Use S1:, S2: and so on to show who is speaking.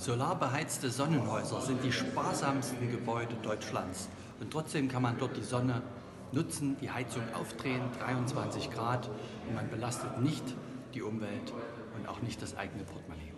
S1: Solarbeheizte Sonnenhäuser sind die sparsamsten Gebäude Deutschlands. Und trotzdem kann man dort die Sonne nutzen, die Heizung aufdrehen, 23 Grad. Und man belastet nicht die Umwelt und auch nicht das eigene Portemonnaie.